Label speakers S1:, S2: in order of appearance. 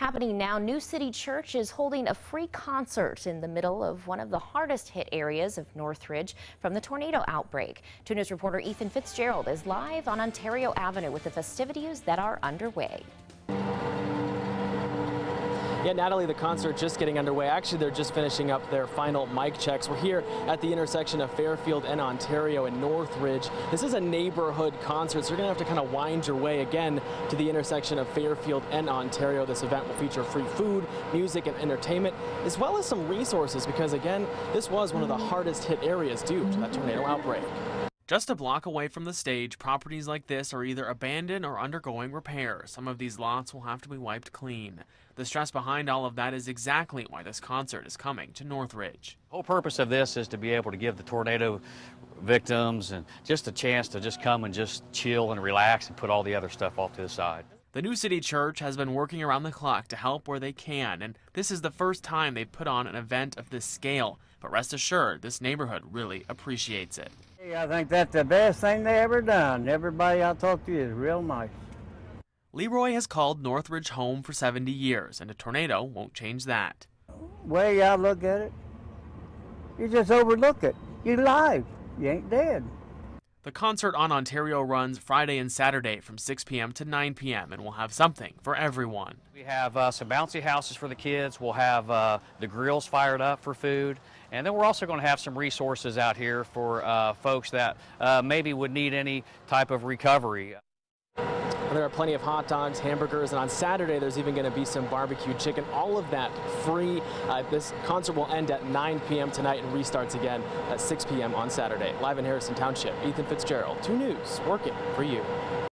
S1: Happening now, New City Church is holding a free concert in the middle of one of the hardest hit areas of Northridge from the tornado outbreak. 2 News reporter Ethan Fitzgerald is live on Ontario Avenue with the festivities that are underway.
S2: Yeah, Natalie, the concert just getting underway. Actually, they're just finishing up their final mic checks. We're here at the intersection of Fairfield and Ontario in Northridge. This is a neighborhood concert, so you're going to have to kind of wind your way again to the intersection of Fairfield and Ontario. This event will feature free food, music, and entertainment, as well as some resources because, again, this was one of the hardest hit areas due to that tornado outbreak. Just a block away from the stage, properties like this are either abandoned or undergoing repair. Some of these lots will have to be wiped clean. The stress behind all of that is exactly why this concert is coming to Northridge.
S3: The whole purpose of this is to be able to give the tornado victims and just a chance to just come and just chill and relax and put all the other stuff off to the side.
S2: The New City Church has been working around the clock to help where they can, and this is the first time they've put on an event of this scale. But rest assured, this neighborhood really appreciates it.
S4: Hey, I think that's the best thing they ever done. Everybody I talk to is real nice.
S2: Leroy has called Northridge home for 70 years, and a tornado won't change that.
S4: Way I look at it, you just overlook it. You're alive. You ain't dead.
S2: The concert on Ontario runs Friday and Saturday from 6 p.m. to 9 p.m. and we'll have something for everyone.
S3: We have uh, some bouncy houses for the kids. We'll have uh, the grills fired up for food. And then we're also going to have some resources out here for uh, folks that uh, maybe would need any type of recovery.
S2: There are plenty of hot dogs, hamburgers, and on Saturday there's even going to be some barbecue chicken. All of that free. Uh, this concert will end at 9 p.m. tonight and restarts again at 6 p.m. on Saturday. Live in Harrison Township, Ethan Fitzgerald, 2 News, working for you.